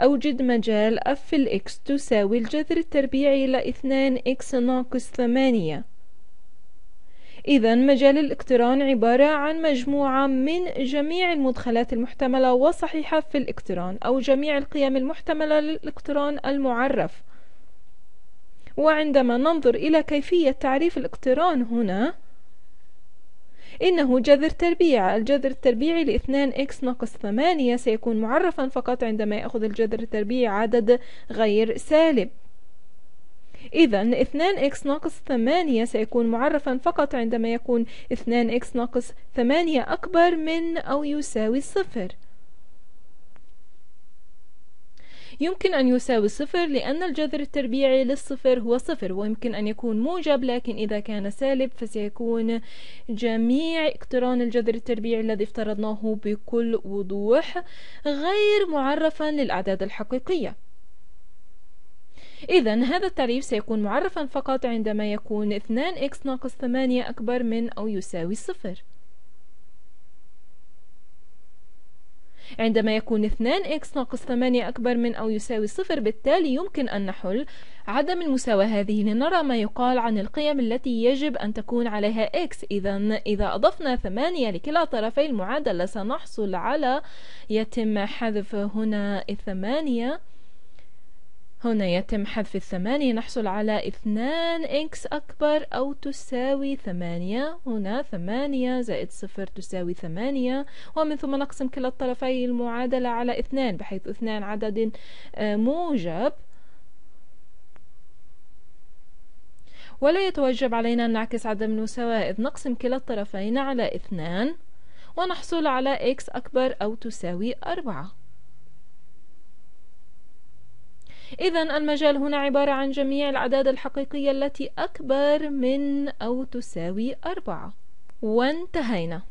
أوجد مجال f في ال x تساوي الجذر التربيعي لاثنان x ناقص ثمانية. إذا مجال الاقتران عبارة عن مجموعة من جميع المدخلات المحتملة وصحيحة في الاقتران أو جميع القيم المحتملة للاقتران المعرف. وعندما ننظر إلى كيفية تعريف الاقتران هنا إنه جذر تربيع الجذر التربيعي لاثنان x ناقص ثمانية سيكون معرفا فقط عندما يأخذ الجذر التربيعي عدد غير سالب إذا اثنان x ناقص ثمانية سيكون معرفا فقط عندما يكون اثنان x ناقص ثمانية أكبر من أو يساوي صفر. يمكن أن يساوي صفر لأن الجذر التربيعي للصفر هو صفر ويمكن أن يكون موجب لكن إذا كان سالب فسيكون جميع اقتران الجذر التربيعي الذي افترضناه بكل وضوح غير معرفا للأعداد الحقيقية. إذا هذا التعريف سيكون معرفا فقط عندما يكون 2 x ناقص 8 أكبر من أو يساوي صفر. عندما يكون 2 x ناقص 8 أكبر من أو يساوي صفر بالتالي يمكن أن نحل عدم المساواة هذه لنرى ما يقال عن القيم التي يجب أن تكون عليها x إذا إذا أضفنا 8 لكلا طرفي المعادلة سنحصل على يتم حذف هنا الثمانية هنا يتم حذف الثمانية نحصل على اثنان إكس أكبر أو تساوي ثمانية. هنا ثمانية زائد صفر تساوي ثمانية. ومن ثم نقسم كلا الطرفي المعادلة على اثنان بحيث اثنان عدد آه، موجب. ولا يتوجب علينا أن نعكس عدم المساواة إذ نقسم كلا الطرفين على اثنان. ونحصل على x أكبر أو تساوي أربعة. إذا المجال هنا عبارة عن جميع الأعداد الحقيقية التي أكبر من أو تساوي أربعة. وانتهينا.